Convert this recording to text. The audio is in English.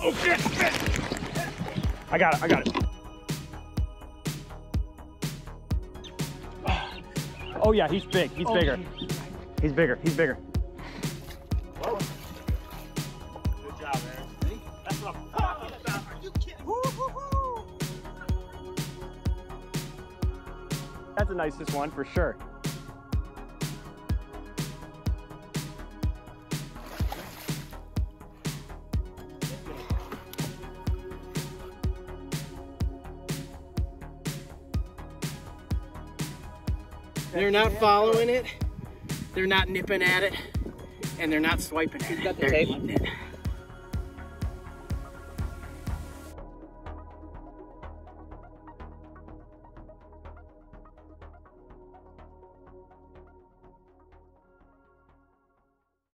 Oh shit, shit. I got it, I got it. Oh yeah, he's big, he's bigger. He's bigger, he's bigger. That's the nicest one for sure. They're not following it. They're not nipping at it. And they're not swiping at it. got the They're tape? eating it.